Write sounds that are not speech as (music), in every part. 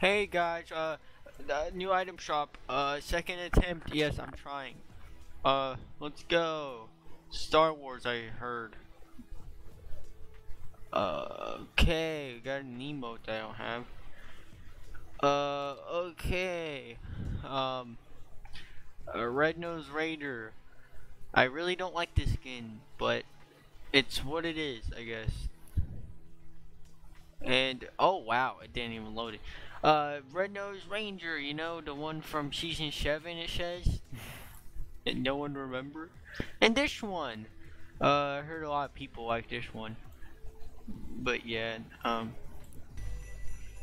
Hey guys, uh, new item shop, uh, second attempt, yes, I'm trying. Uh, let's go. Star Wars, I heard. Uh, okay, got an emote that I don't have. Uh, okay. Um, a Red Nose Raider. I really don't like this skin, but it's what it is, I guess. And, oh wow, it didn't even load it. Uh, Red Nose Ranger, you know, the one from season 7 it says. and no one remember. And this one. Uh, I heard a lot of people like this one. But yeah, um.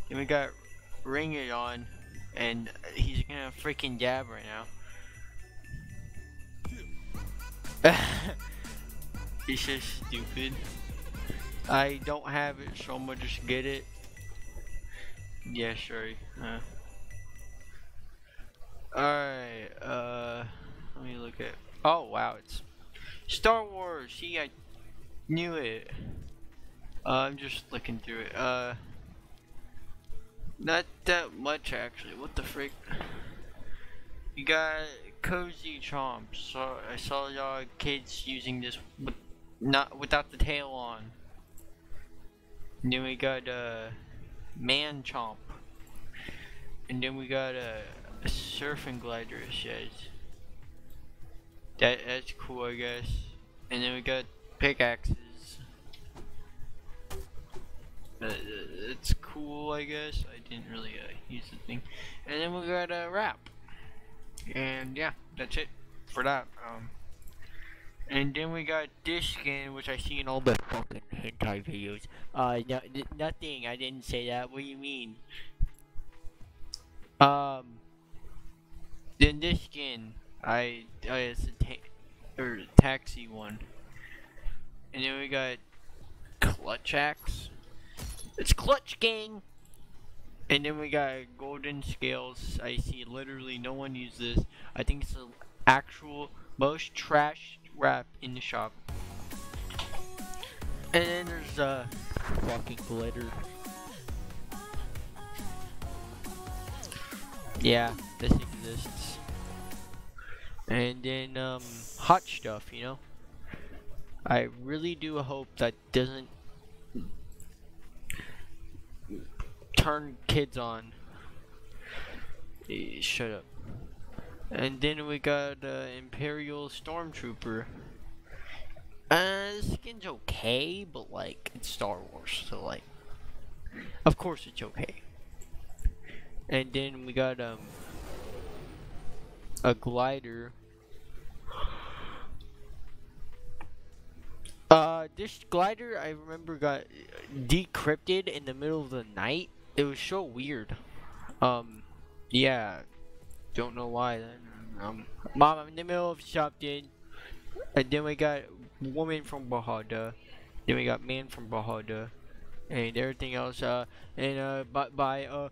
And we got Ring It On. And he's gonna freaking dab right now. (laughs) He's just stupid. I don't have it, so I'm gonna just get it. Yeah, sure. Uh. Alright, uh, let me look at. Oh, wow, it's Star Wars. See, I knew it. Uh, I'm just looking through it. Uh, not that much actually. What the frick? You got cozy chomps. So I saw y'all kids using this with not without the tail on. And then we got uh man chomp. And then we got a, a surfing glider it says. That that's cool I guess. And then we got pickaxes. Uh, it's cool I guess. I didn't really uh, use the thing. And then we got a wrap. And yeah, that's it for that. Um and then we got this skin, which I see in all the fucking hentai videos. Uh, no, nothing. I didn't say that. What do you mean? Um. Then this skin, I, uh, it's a ta or taxi one. And then we got clutch axe. It's clutch gang. And then we got golden scales. I see literally no one uses this. I think it's the actual most trash wrap in the shop. And then there's uh fucking glitter. Yeah, this exists. And then um hot stuff, you know. I really do hope that doesn't turn kids on. Eh, shut up. And then we got uh, Imperial Stormtrooper. Uh, skin's okay, but like, it's Star Wars, so like, of course it's okay. And then we got, um, a glider. Uh, this glider, I remember, got decrypted in the middle of the night. It was so weird. Um, yeah, don't know why then. Um, mom, I'm in the middle of something. And then we got woman from Bahada. Then we got man from Bahada. And everything else, uh, and, uh, by, by, uh,